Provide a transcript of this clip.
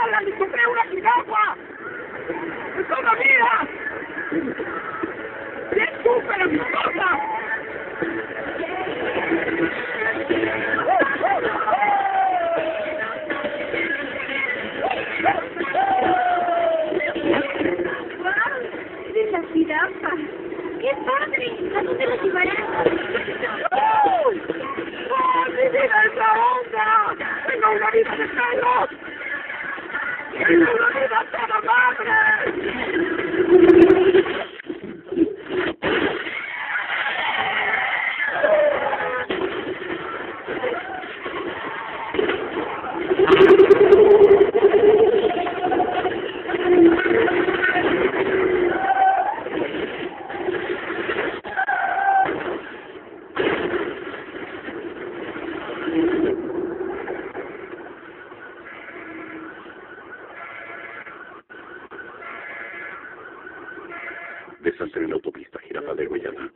espalda, le compré una piragua. Todavía. ¡Bien súper exitosa! ¡De ¡Qué padre! ¿A dónde la llevarás? ¡Oh! ¡Oh, mi vida es la onda! ¡Tengo una vida de celos! ¡Tengo Desastre en la autopista Jirafa de Guayana.